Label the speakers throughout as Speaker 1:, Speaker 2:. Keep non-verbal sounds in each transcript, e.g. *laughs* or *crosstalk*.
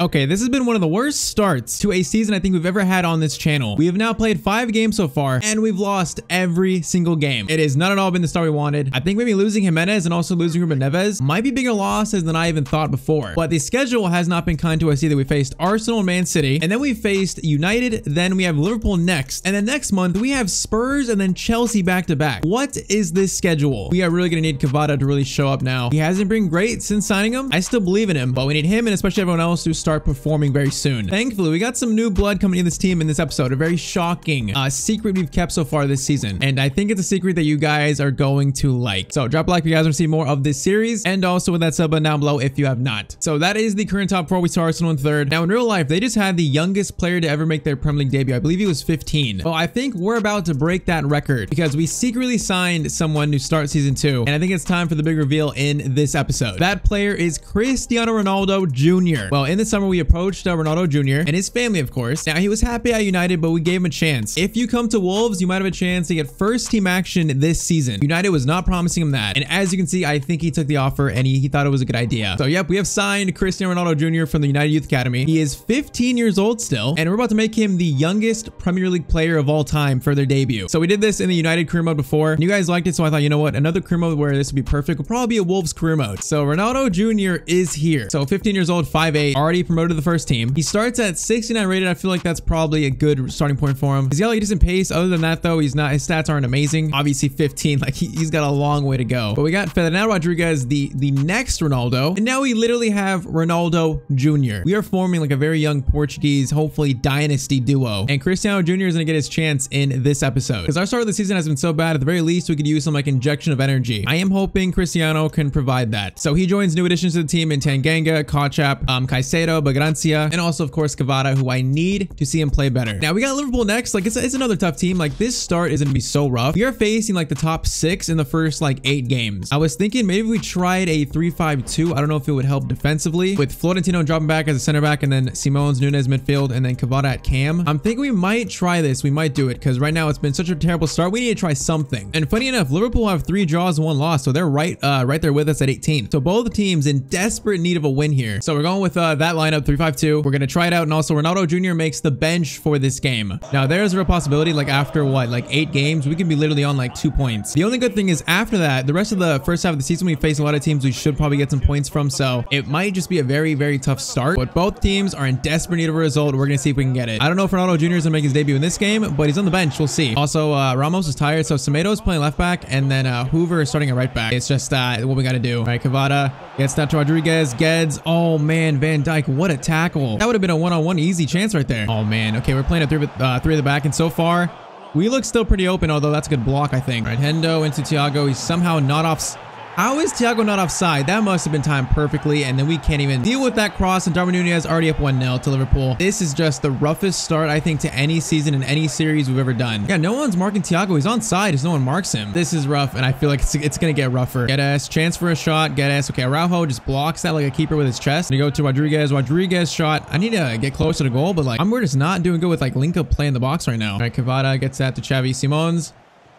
Speaker 1: Okay, this has been one of the worst starts to a season I think we've ever had on this channel. We have now played five games so far, and we've lost every single game. It has not at all been the start we wanted. I think maybe losing Jimenez and also losing Ruben Neves might be bigger losses than I even thought before. But the schedule has not been kind to us either. We faced Arsenal and Man City, and then we faced United, then we have Liverpool next, and then next month we have Spurs and then Chelsea back to back. What is this schedule? We are really gonna need Kvara to really show up now. He hasn't been great since signing him. I still believe in him, but we need him and especially everyone else to start performing very soon. Thankfully, we got some new blood coming in this team in this episode. A very shocking uh, secret we've kept so far this season. And I think it's a secret that you guys are going to like. So drop a like if you guys want to see more of this series. And also with that sub button down below if you have not. So that is the current top four. We saw Arsenal in third. Now in real life, they just had the youngest player to ever make their Premier League debut. I believe he was 15. Well, I think we're about to break that record because we secretly signed someone to start season two. And I think it's time for the big reveal in this episode. That player is Cristiano Ronaldo Jr. Well, in the summer, we approached uh, Ronaldo Jr. and his family, of course. Now, he was happy at United, but we gave him a chance. If you come to Wolves, you might have a chance to get first team action this season. United was not promising him that. And as you can see, I think he took the offer and he, he thought it was a good idea. So, yep, we have signed Cristiano Ronaldo Jr. from the United Youth Academy. He is 15 years old still, and we're about to make him the youngest Premier League player of all time for their debut. So we did this in the United career mode before, and you guys liked it, so I thought, you know what, another career mode where this would be perfect would probably be a Wolves career mode. So Ronaldo Jr. is here. So 15 years old, 5'8", already promoted to the first team. He starts at 69 rated. I feel like that's probably a good starting point for him. He's got like decent pace. Other than that, though, he's not. His stats aren't amazing. Obviously, 15. *laughs* Like he, has got a long way to go. But we got Fernando Rodriguez, the the next Ronaldo, and now we literally have Ronaldo Jr. We are forming like a very young Portuguese, hopefully dynasty duo. And Cristiano Jr. is gonna get his chance in this episode because our start of the season has been so bad. At the very least, we could use some like injection of energy. I am hoping Cristiano can provide that. So he joins new additions to the team in Tanganga, Kotchap, um, Caicedo, Bragança, and also of course Cavada, who I need to see him play better. Now we got Liverpool next. Like it's, it's another tough team. Like this start is gonna be so rough. We are facing like the top six in the first like eight games. I was thinking maybe we tried a 3-5-2. I don't know if it would help defensively with Florentino dropping back as a center back and then Simons Nunes midfield and then Cavada at cam. I'm thinking we might try this. We might do it because right now it's been such a terrible start. We need to try something. And funny enough, Liverpool have three draws one loss, so they're right uh, right there with us at 18. So both teams in desperate need of a win here. So we're going with uh, that lineup 3-5-2. We're gonna try it out and also Ronaldo Jr. makes the bench for this game. Now, there's a possibility, like after what, like eight games, we can be literally on like two points. The only good thing is after that, the rest of the first half of the season, we face a lot of teams we should probably get some points from. So it might just be a very, very tough start. But both teams are in desperate need of a result. We're going to see if we can get it. I don't know if Ronaldo Jr. is going to make his debut in this game, but he's on the bench. We'll see. Also, uh, Ramos is tired. So Semedo is playing left back, and then uh, Hoever is starting at right back. It's just uh, what we got to do. All right, Cavada gets that to Rodriguez. Guedes. Oh, man. Van Dijk. What a tackle. That would have been a one-on-one -on -one easy chance right there. Oh, man. Okay, we're playing a three, uh, three of the back, and so far, we look still pretty open, although that's a good block, I think. All right, Hendo into Thiago. He's somehow not off how is Thiago not offside? That must have been timed perfectly, and then we can't even deal with that cross, and Darwin Nunez already up 1-0 to Liverpool. This is just the roughest start, I think, to any season in any series we've ever done. Yeah, no one's marking Thiago. He's on side as no one marks him. This is rough, and I feel like it's, it's going to get rougher. Guedes, chance for a shot. Guedes. Okay, Araujo just blocks that like a keeper with his chest. And you go to Rodriguez. Rodriguez shot. I need to get closer to the goal, but like, I'm just not doing good with like link playing the box right now. All right, Cavada gets that to Xavi Simons.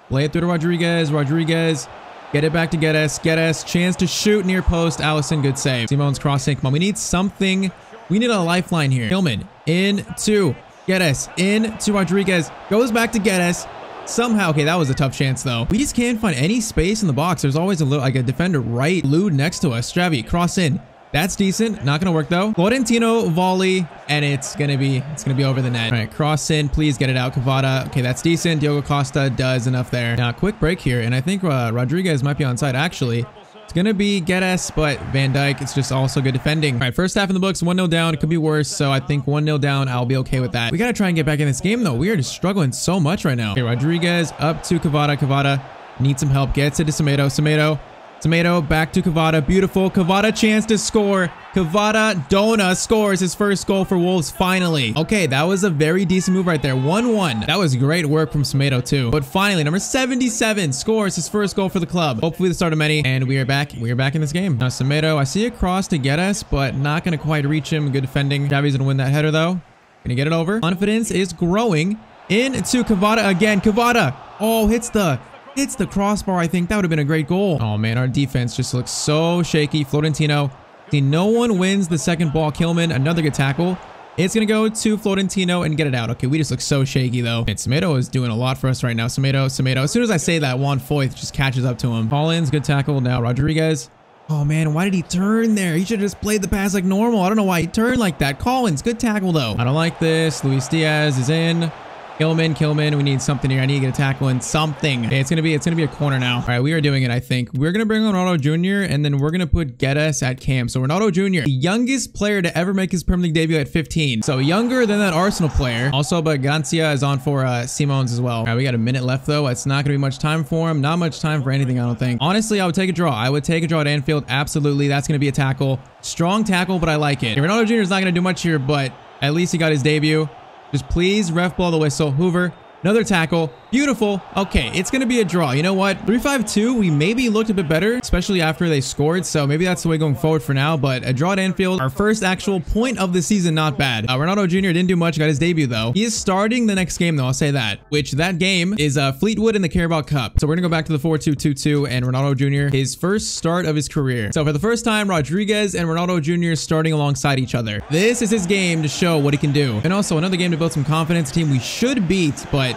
Speaker 1: Lay it through to Rodriguez. Rodriguez Get it back to Guedes. Guedes. Chance to shoot near post. Alisson, Good save. Simon's crossing. Come on. We need something. We need a lifeline here. Kilman. In to Guedes. In to Rodriguez. Goes back to Guedes. Somehow, okay, that was a tough chance though. We just can't find any space in the box. There's always a little, like a defender right glued next to us. Stravi, cross in. That's decent. Not gonna work though. Florentino volley, and it's gonna be it's gonna be over the net. All right, cross in. Please get it out, Kvara. Okay, that's decent. Diogo Costa does enough there. Now, quick break here, and I think uh, Rodriguez might be on side actually. It's gonna be Guedes, but Van Dijk, it's just also good defending. All right, first half in the books, 1-0 down. It could be worse, so I think 1-0 down, I'll be okay with that. We gotta try and get back in this game, though. We are just struggling so much right now. Okay, Rodriguez up to Kvara. Kvara needs some help. Gets it to Semedo. Semedo Tomato back to Kvara. Beautiful. Kvara chance to score. Kvaradona scores his first goal for Wolves finally. Okay, that was a very decent move right there. 1-1. That was great work from Tomato too. But finally, number 77 scores his first goal for the club. Hopefully the start of many. And we are back. We are back in this game. Now, Tomato, I see a cross to get us, but not going to quite reach him. Good defending. Xavi's going to win that header though. Gonna get it over. Confidence is growing. Into Kvara again. Kvara. Oh, hits the hits the crossbar, I think that would have been a great goal. Oh man, our defense just looks so shaky. Florentino See, no one wins the second ball. Kilman, another good tackle. It's going to go to Florentino and get it out. Okay, we just look so shaky, though. And Tomato is doing a lot for us right now. Tomato, Tomato. As soon as I say that, Juan Foyth just catches up to him. Collins, good tackle. Now Rodriguez. Oh, man, why did he turn there? He should have just played the pass like normal. I don't know why he turned like that. Collins, good tackle, though. I don't like this. Luis Diaz is in. Kilman, Kilman, we need something here. I need to get a tackle in something. Okay, it's gonna be it's gonna be a corner now. All right, we are doing it. I think we're gonna bring on Ronaldo Jr. and then we're gonna put Guedes at cam. So Ronaldo Jr. the youngest player to ever make his Premier League debut at 15. So younger than that Arsenal player. Also, Bragança is on for uh, Simons as well. All right, we got a minute left though. It's not gonna be much time for him. Not much time for anything. I don't think. Honestly, I would take a draw. I would take a draw at Anfield. Absolutely, that's gonna be a tackle. Strong tackle, but I like it. Ronaldo Jr. is not gonna do much here, but at least he got his debut. Just please ref blow the whistle. Hoever, Another tackle. Beautiful. Okay, it's going to be a draw. You know what? 3-5-2, we maybe looked a bit better, especially after they scored. So maybe that's the way going forward for now. But a draw at Anfield, our first actual point of the season, not bad. Uh, Ronaldo Jr. didn't do much, got his debut though. He is starting the next game though, I'll say that. Which that game is uh, Fleetwood in the Carabao Cup. So we're going to go back to the 4-2-2-2 and Ronaldo Jr. his first start of his career. So for the first time, Rodriguez and Ronaldo Jr. starting alongside each other. This is his game to show what he can do. And also another game to build some confidence. team we should beat, but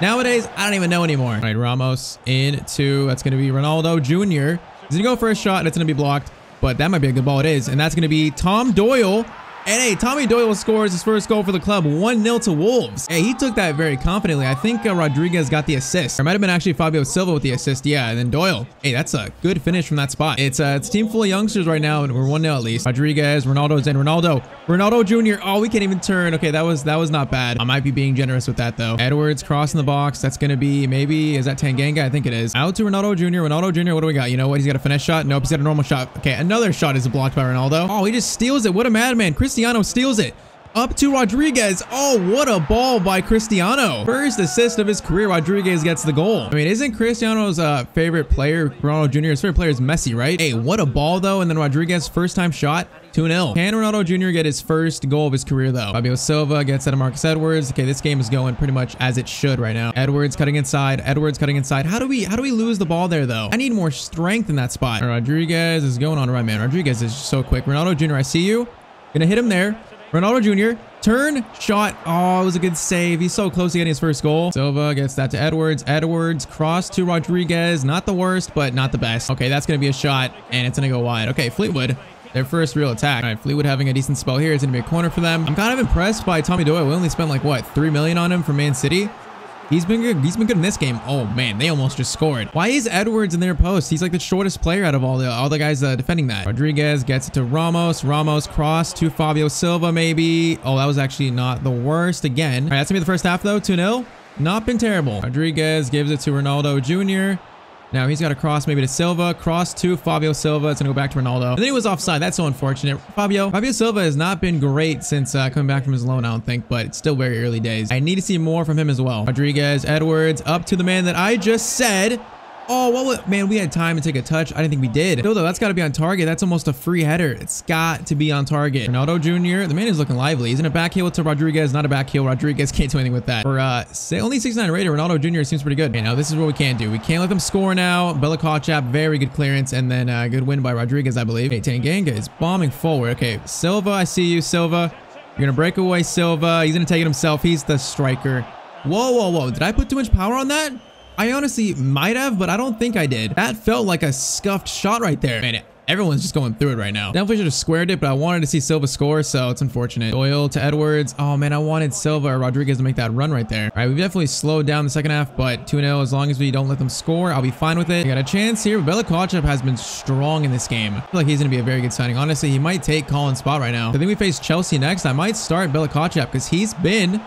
Speaker 1: Nowadays, I don't even know anymore. All right, Ramos in two. that's going to be Ronaldo Jr. He's going to go for a shot, and it's going to be blocked, but that might be a good ball. It is, and that's going to be Tom Doyle and hey, Tommy Doyle scores his first goal for the club, 1-0 to Wolves. Hey, he took that very confidently. I think uh, Rodriguez got the assist. Or might have been actually Fabio Silva with the assist. Yeah, and then Doyle. Hey, that's a good finish from that spot. It's, uh, it's a team full of youngsters right now, and we're 1-0 at least. Rodriguez, Ronaldo's in. Ronaldo. Ronaldo Jr. Oh, we can't even turn. Okay, that was that was not bad. I might be being generous with that, though. Edwards crossing the box. That's going to be maybe, is that Tanganga? I think it is. Out to Ronaldo Jr. Ronaldo Jr., what do we got? You know what? He's got a finesse shot. Nope, he's got a normal shot. Okay, another shot is blocked by Ronaldo. Oh, he just steals it. What a madman. Cristiano steals it. Up to Rodriguez. Oh, what a ball by Cristiano. First assist of his career, Rodriguez gets the goal. I mean, isn't Cristiano's uh, favorite player, Ronaldo Jr.? His favorite player is Messi, right? Hey, what a ball, though. And then Rodriguez, first time shot. 2-0. Can Ronaldo Jr. get his first goal of his career, though? Fabio Silva gets out of Marcus Edwards. Okay, this game is going pretty much as it should right now. Edwards cutting inside. Edwards cutting inside. How do we how do we lose the ball there, though? I need more strength in that spot. Rodriguez is going on right, man. Rodriguez is so quick. Ronaldo Jr., I see you. Gonna hit him there. Ronaldo Jr. Turn, shot. Oh, it was a good save. He's so close to getting his first goal. Silva gets that to Edwards. Edwards, cross to Rodriguez. Not the worst, but not the best. Okay, that's going to be a shot, and it's going to go wide. Okay, Fleetwood. Their first real attack. All right, Fleetwood having a decent spell here. It's going to be a corner for them. I'm kind of impressed by Tommy Doyle. We only spent like, what, 3 million on him for Man City? He's been good. He's been good in this game. Oh man, they almost just scored. Why is Edwards in their post? He's like the shortest player out of all the all the guys uh, defending that. Rodriguez gets it to Ramos. Ramos cross to Fabio Silva maybe. Oh, that was actually not the worst again. All right, that's gonna be the first half though. 2-0. Not been terrible. Rodriguez gives it to Ronaldo Jr. Now he's got a cross maybe to Silva, cross to Fabio Silva. It's gonna go back to Ronaldo. And then he was offside. That's so unfortunate. Fabio, Fabio Silva has not been great since uh, coming back from his loan, I don't think, but it's still very early days. I need to see more from him as well. Rodriguez, Edwards, up to the man that I just said. Oh, what was, man, we had time to take a touch. I didn't think we did. No, though, that's got to be on target. That's almost a free header. It's got to be on target. Ronaldo Jr., the man is looking lively. Isn't a back heel to Rodriguez? Not a back heel. Rodriguez *laughs* can't do anything with that. For uh, say only 69 rated, Ronaldo Jr. seems pretty good. Okay, now this is what we can't do. We can't let them score now. Bella Kotchap, very good clearance, and then a uh, good win by Rodriguez, I believe. Okay, Tanganga is bombing forward. Okay, Silva, I see you, Silva. You're gonna break away Silva. He's gonna take it himself. He's the striker. Whoa, whoa, whoa. Did I put too much power on that? I honestly might have, but I don't think I did. That felt like a scuffed shot right there. Man, everyone's just going through it right now. Definitely should have squared it, but I wanted to see Silva score, so it's unfortunate. Doyle to Edwards. Oh, man, I wanted Silva or Rodriguez to make that run right there. All right, we've definitely slowed down the second half, but 2-0, as long as we don't let them score, I'll be fine with it. We got a chance here, Bella Kotchap has been strong in this game. I feel like he's going to be a very good signing. Honestly, he might take Colin's spot right now. I think we face Chelsea next. I might start Bella Kotchap because he's been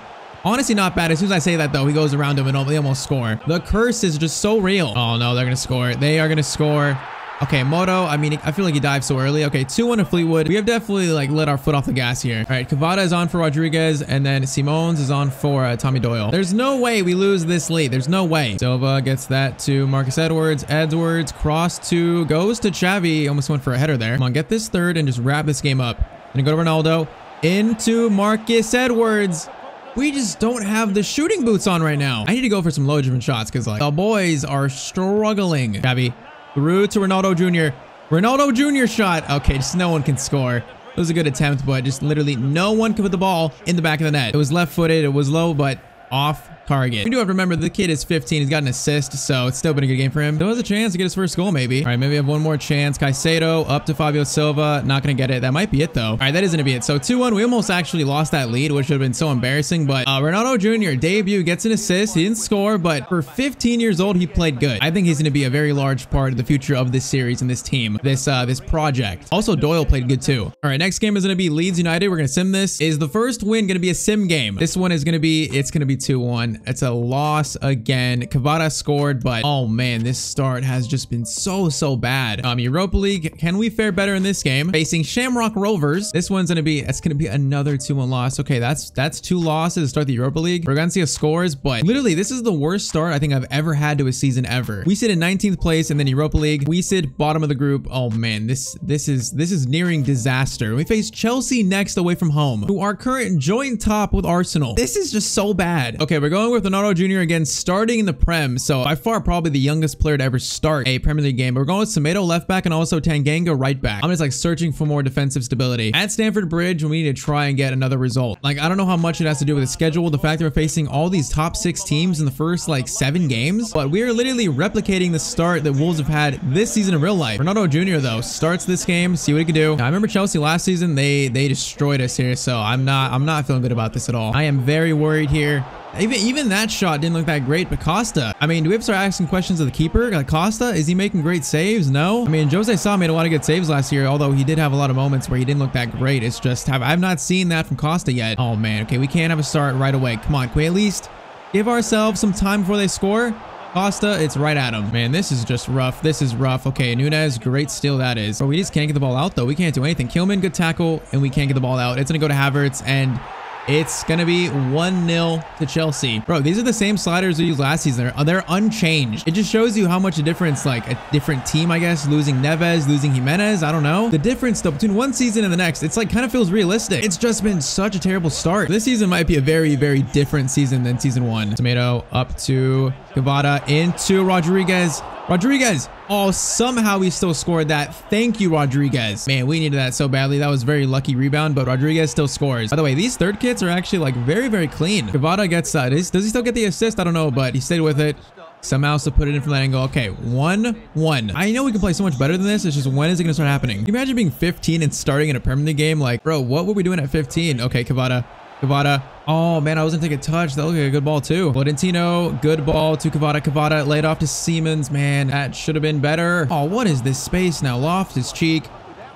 Speaker 1: Honestly, not bad. As soon as I say that, though, he goes around him and they almost score. The curse is just so real. Oh, no, they're going to score. They are going to score. Okay, Moto, I mean, I feel like he dived so early. Okay, 2-1 to Fleetwood. We have definitely, like, let our foot off the gas here. All right, Cavada is on for Rodriguez, and then Simons is on for uh, Tommy Doyle. There's no way we lose this lead. There's no way. Silva gets that to Marcus Edwards. Edwards, cross to, goes to Xavi. Almost went for a header there. Come on, get this third and just wrap this game up. Gonna go to Ronaldo. Into Marcus Edwards we just don't have the shooting boots on right now. I need to go for some low different shots because like the boys are struggling. Gabby through to Ronaldo Jr. Ronaldo Jr. shot. Okay, just no one can score. It was a good attempt, but just literally no one could put the ball in the back of the net. It was left footed. It was low, but off target. We do have to remember the kid is 15. He's got an assist, so it's still been a good game for him. There was a chance to get his first goal, maybe. All right, maybe have one more chance. Caicedo up to Fabio Silva. Not going to get it. That might be it, though. All right, that is going to be it. So 2-1. We almost actually lost that lead, which would have been so embarrassing. But uh, Ronaldo Jr. debut gets an assist. He didn't score, but for 15 years old, he played good. I think he's going to be a very large part of the future of this series and this team, this uh, this project. Also, Doyle played good too. All right, next game is going to be Leeds United. We're going to sim this. Is the first win going to be a sim game? This one is going to be, it's going to be 2-1. It's a loss again. Kvara scored, but oh man, this start has just been so, so bad. Um, Europa League, can we fare better in this game? Facing Shamrock Rovers. This one's gonna be, it's gonna be another 2-1 loss. Okay, that's that's two losses to start the Europa League. We're gonna see a scores, but literally, this is the worst start I think I've ever had to a season ever. We sit in 19th place and then Europa League. We sit bottom of the group. Oh man, this this is this is nearing disaster. We face Chelsea next away from home, who are current joint top with Arsenal. This is just so bad. Okay, we're going with Ronaldo Jr again, starting in the Prem. So by far, probably the youngest player to ever start a Premier League game. But we're going with Semedo left back and also Tanganga right back. I'm just like searching for more defensive stability. At Stamford Bridge, we need to try and get another result. Like, I don't know how much it has to do with the schedule, the fact that we're facing all these top six teams in the first like seven games, but we are literally replicating the start that Wolves have had this season in real life. Ronaldo Jr. though starts this game, see what he can do. Now, I remember Chelsea last season, they they destroyed us here, so I'm not I'm not feeling good about this at all. I am very worried here. Even even that shot didn't look that great, but Costa, I mean, do we have to start asking questions of the keeper? Like Costa, is he making great saves? No. I mean, Jose Sa made a lot of good saves last year, although he did have a lot of moments where he didn't look that great. It's just, I've not seen that from Costa yet. Oh man, okay, we can't have a start right away. Come on, can we at least give ourselves some time before they score? Costa, it's right at him. Man, this is just rough. This is rough. Okay, Nunes, great steal that is. But we just can't get the ball out, though. We can't do anything. Kilman, good tackle, and we can't get the ball out. It's going to go to Havertz, and it's going to be 1-0 to Chelsea. Bro, these are the same sliders we used last season. They're, they're unchanged. It just shows you how much a difference, like a different team, I guess, losing Neves, losing Jimenez. I don't know. The difference though between one season and the next, it's like kind of feels realistic. It's just been such a terrible start. This season might be a very, very different season than season one. Tomato up to Kvara into Rodriguez. Rodriguez. Oh, somehow he still scored that. Thank you, Rodriguez. Man, we needed that so badly. That was very lucky rebound, but Rodriguez still scores. By the way, these third kits are actually like very, very clean. Kvara gets that. Does he still get the assist? I don't know, but he stayed with it. Somehow to put it in from that angle. Okay, 1-1. I know we can play so much better than this. It's just when is it to start happening? Can you imagine being 15 and starting in a League game? Like, bro, what were we doing at 15? Okay, Kvara. Kvara. Oh, man, I wasn't taking touch. That looked like a good ball, too. Valentino, good ball to Kvara. Kvara laid off to Simons. Man, that should have been better. Oh, what is this space now? Loft his cheek.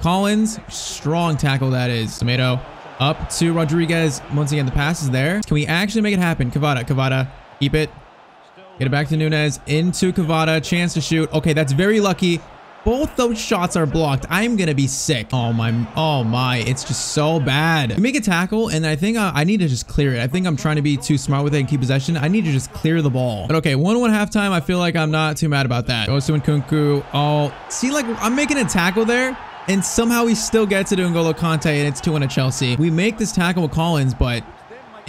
Speaker 1: Collins, strong tackle that is. Tomato up to Rodriguez. Once again, the pass is there. Can we actually make it happen? Kvara, Kvara, keep it. Get it back to Nunes. Into Kvara. Chance to shoot. Okay, that's very lucky. Both those shots are blocked. I'm gonna be sick. Oh my, oh my, it's just so bad. We make a tackle, and I think I, I need to just clear it. I think I'm trying to be too smart with it and keep possession. I need to just clear the ball. But okay, 1-1 halftime, I feel like I'm not too mad about that. Goes to Nkunku. Oh, see, like, I'm making a tackle there, and somehow he still gets it to N'Golo Kante, and it's 2-1 at Chelsea. We make this tackle with Collins, but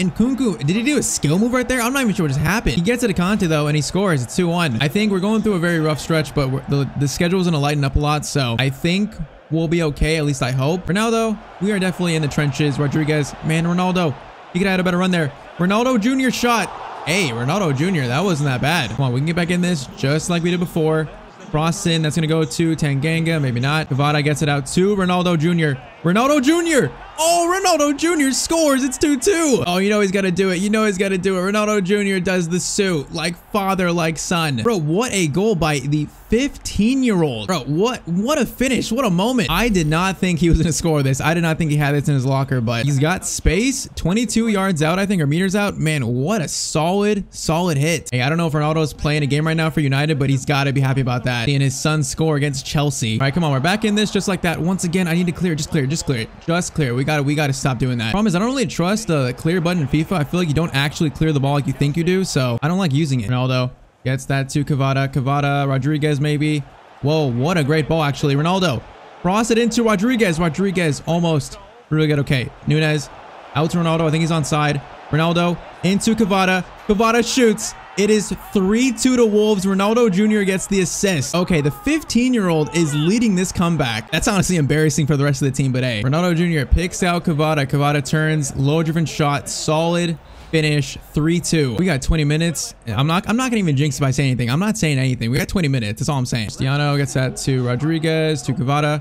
Speaker 1: Nkunku, did he do a skill move right there? I'm not even sure what just happened. He gets it to Kante though, and he scores. It's 2-1. I think we're going through a very rough stretch, but the, the schedule's going to lighten up a lot. So I think we'll be okay. At least I hope. For now though, we are definitely in the trenches. Rodriguez, man, Ronaldo. He could have had a better run there. Ronaldo Jr. shot. Hey, Ronaldo Jr., that wasn't that bad. Come on, we can get back in this just like we did before. Cross in, that's going to go to Tanganga, maybe not. Kvara gets it out to Ronaldo Jr. Ronaldo Jr. Oh, Ronaldo Jr. scores. It's 2-2. Oh, you know he's got to do it. You know he's got to do it. Ronaldo Jr. does the suit like father, like son. Bro, what a goal by the 15-year-old. Bro, what what a finish. What a moment. I did not think he was going to score this. I did not think he had this in his locker, but he's got space. 22 yards out, I think, or meters out. Man, what a solid, solid hit. Hey, I don't know if Ronaldo's playing a game right now for United, but he's got to be happy about that. Seeing his son score against Chelsea. All right, come on. We're back in this just like that. Once again, I need to clear. Just clear. Just clear it. Just clear. We got to we got to stop doing that. Problem is, I don't really trust the clear button in FIFA. I feel like you don't actually clear the ball like you think you do, so I don't like using it. Ronaldo gets that to Cavada. Cavada, Rodriguez maybe. Whoa, what a great ball, actually. Ronaldo cross it into Rodriguez. Rodriguez almost really good. Okay, Nunes out to Ronaldo. I think he's on side. Ronaldo into Cavada. Cavada shoots. It is 3-2 to Wolves. Ronaldo Jr. gets the assist. Okay, the 15-year-old is leading this comeback. That's honestly embarrassing for the rest of the team, but hey. Ronaldo Jr. picks out Cavada. Cavada turns, low-driven shot, solid finish 3-2 we got 20 minutes i'm not i'm not gonna even jinx if i say anything i'm not saying anything we got 20 minutes that's all i'm saying cristiano gets that to rodriguez to Cavada,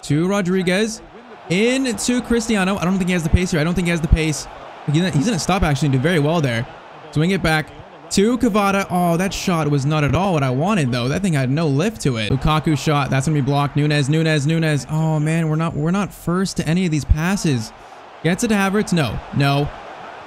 Speaker 1: to rodriguez into cristiano i don't think he has the pace here i don't think he has the pace he's gonna stop actually and do very well there swing it back to Kvara. Oh, that shot was not at all what I wanted, though. That thing had no lift to it. Lukaku shot. That's to be blocked. Nunes, Nunes, Nunes. Oh, man, we're not we're not first to any of these passes. Gets it to Havertz. No, no,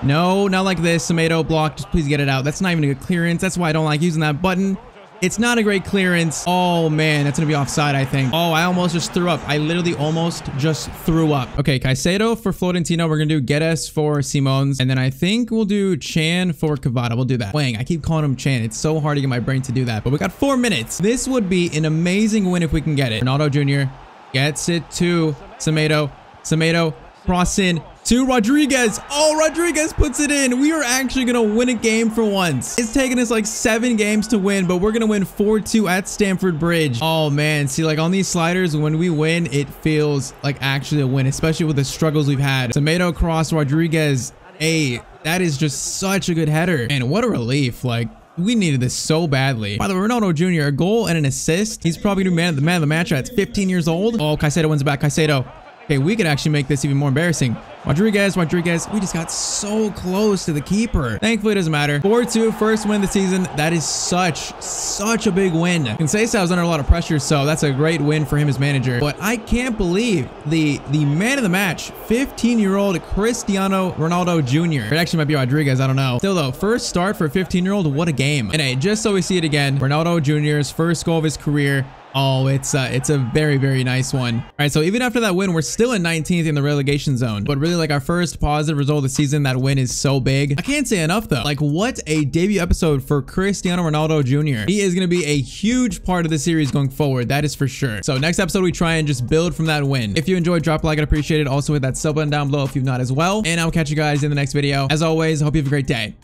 Speaker 1: no, not like this. Tomato block. Just please get it out. That's not even a good clearance. That's why I don't like using that button. It's not a great clearance. Oh, man. That's going to be offside, I think. Oh, I almost just threw up. I literally almost just threw up. Okay, Caicedo for Florentino. We're going to do Guedes for Simons. And then I think we'll do Chan for Kvara. We'll do that. Hwang, I keep calling him Chan. It's so hard to get my brain to do that. But we got four minutes. This would be an amazing win if we can get it. Ronaldo Jr. gets it to Tomato. Tomato. cross in to Rodriguez. Oh, Rodriguez puts it in. We are actually going to win a game for once. It's taken us like seven games to win, but we're going to win 4-2 at Stamford Bridge. Oh, man. See, like on these sliders, when we win, it feels like actually a win, especially with the struggles we've had. Tomato cross Rodriguez. Hey, that is just such a good header. And what a relief. Like, we needed this so badly. By the way, Ronaldo Jr., a goal and an assist. He's probably be man of the man of the match at 15 years old. Oh, Caicedo wins back. Caicedo. Okay, we could actually make this even more embarrassing. Rodriguez, Rodriguez, we just got so close to the keeper. Thankfully, it doesn't matter. 4-2, first win of the season. That is such, such a big win. Conceição was under a lot of pressure, so that's a great win for him as manager. But I can't believe the, the man of the match, 15-year-old Cristiano Ronaldo Jr. It actually might be Rodriguez, I don't know. Still though, first start for a 15-year-old, what a game. And hey, just so we see it again, Ronaldo Jr.'s first goal of his career, Oh, it's uh, it's a very, very nice one. All right, so even after that win, we're still in 19th in the relegation zone. But really, like our first positive result of the season, that win is so big. I can't say enough, though. Like, what a debut episode for Cristiano Ronaldo Jr. He is going to be a huge part of the series going forward. That is for sure. So next episode, we try and just build from that win. If you enjoyed, drop a like. I'd appreciate it. Also, hit that sub button down below if you've not as well. And I'll catch you guys in the next video. As always, hope you have a great day.